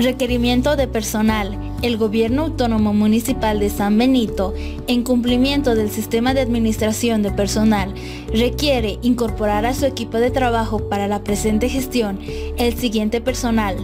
Requerimiento de personal. El Gobierno Autónomo Municipal de San Benito, en cumplimiento del sistema de administración de personal, requiere incorporar a su equipo de trabajo para la presente gestión el siguiente personal.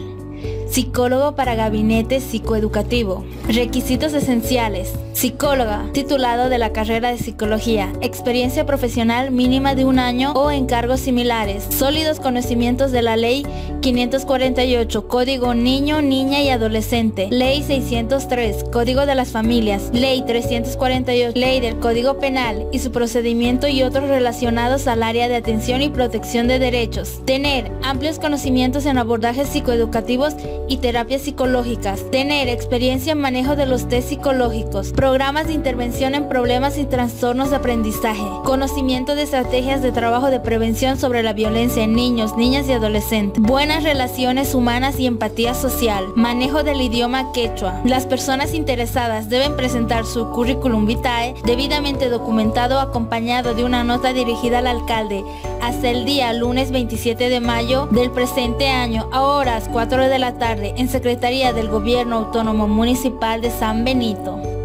Psicólogo para gabinete psicoeducativo. Requisitos esenciales. Psicóloga, titulado de la carrera de psicología, experiencia profesional mínima de un año o encargos similares, sólidos conocimientos de la ley 548, Código Niño, Niña y Adolescente, Ley 603, Código de las Familias, Ley 348, Ley del Código Penal y su procedimiento y otros relacionados al área de atención y protección de derechos. Tener amplios conocimientos en abordajes psicoeducativos y terapias psicológicas. Tener experiencia en manejo de los test psicológicos programas de intervención en problemas y trastornos de aprendizaje, conocimiento de estrategias de trabajo de prevención sobre la violencia en niños, niñas y adolescentes, buenas relaciones humanas y empatía social, manejo del idioma quechua. Las personas interesadas deben presentar su currículum vitae debidamente documentado acompañado de una nota dirigida al alcalde hasta el día lunes 27 de mayo del presente año a horas 4 de la tarde en Secretaría del Gobierno Autónomo Municipal de San Benito.